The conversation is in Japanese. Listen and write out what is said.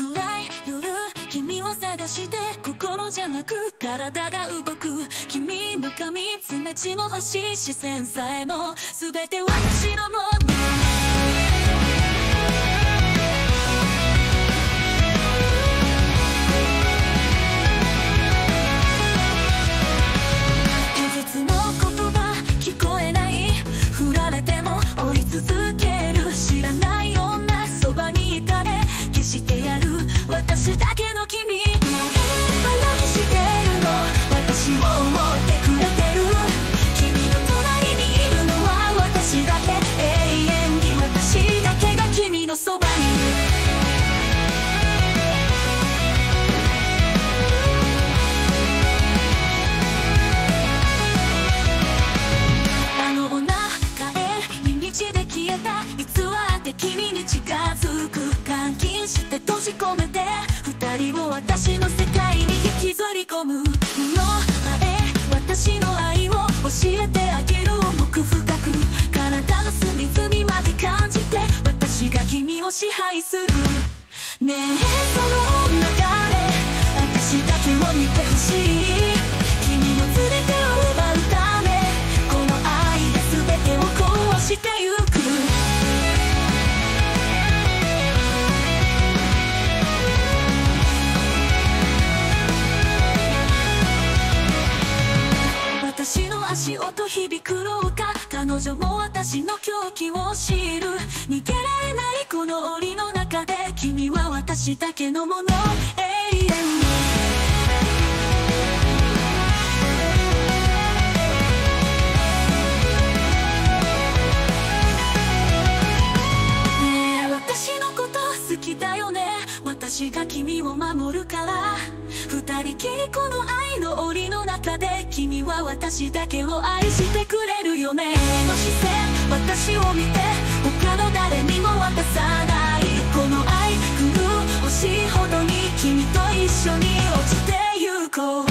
暗い夜君を探して心じゃなく体が動く君の髪爪血も欲しい視線さえも全て私のものだけ私の世界に引きずり込むの前私の愛を教えてあげる重く深く体の隅々まで感じて私が君を支配するねえその足音響く廊下彼女も私の狂気を知る逃げられないこの檻の中で君は私だけのもの。永遠私のこと好きだよね。私が君を守るから。二人きりこのは私だけを愛してくれるよね。の視線私を見て他の誰にも渡さない。この愛狂うしいほどに君と一緒に落ちてゆこう。